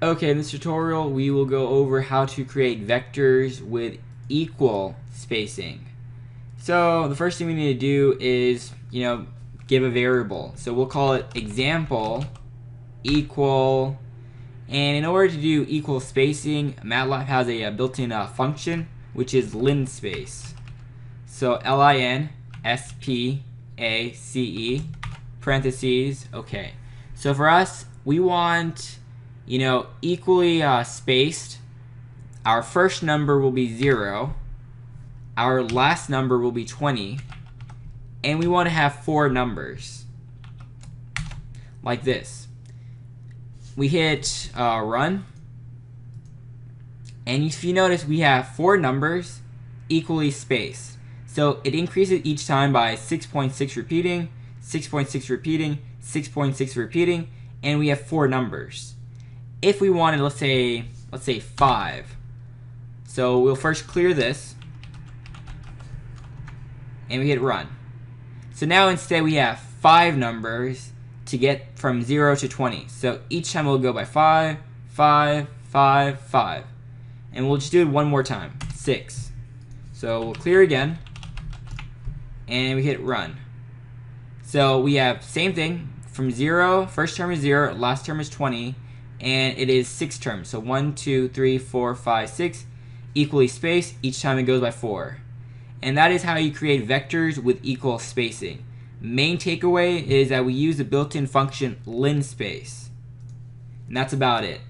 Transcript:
Okay, in this tutorial we will go over how to create vectors with equal spacing. So the first thing we need to do is, you know, give a variable. So we'll call it example equal and in order to do equal spacing, MATLAB has a, a built-in uh, function which is linspace. So L-I-N-S-P-A-C-E parentheses, okay. So for us, we want you know, equally uh, spaced. Our first number will be 0. Our last number will be 20. And we want to have four numbers. Like this. We hit uh, run. And if you notice, we have four numbers equally spaced. So it increases each time by 6.6 .6 repeating, 6.6 .6 repeating, 6.6 .6 repeating, and we have four numbers if we wanted, let's say, let's say five. So we'll first clear this, and we hit run. So now instead we have five numbers to get from 0 to 20. So each time we'll go by 5, 5, 5, 5. And we'll just do it one more time, 6. So we'll clear again, and we hit run. So we have same thing, from 0, first term is 0, last term is 20, and it is six terms. So one, two, three, four, five, six, equally spaced. Each time it goes by four. And that is how you create vectors with equal spacing. Main takeaway is that we use the built-in function linspace. And that's about it.